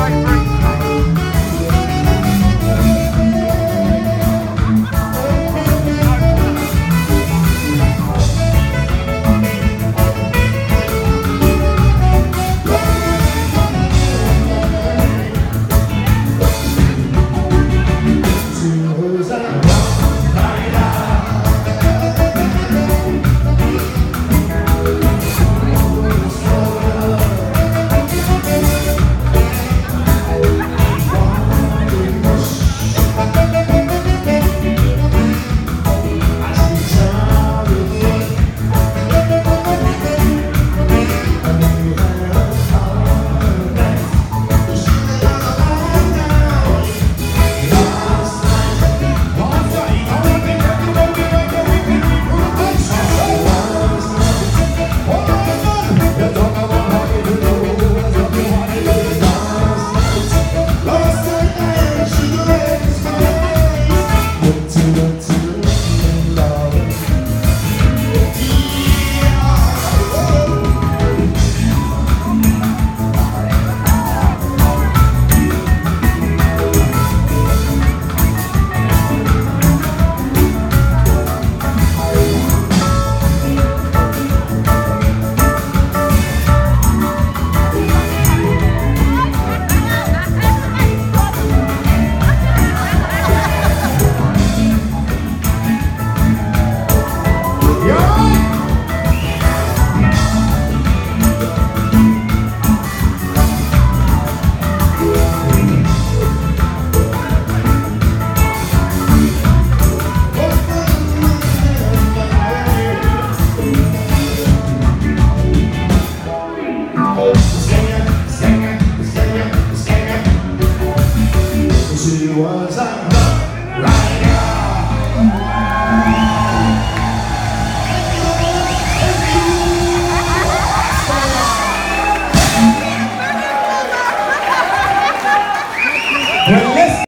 right, right.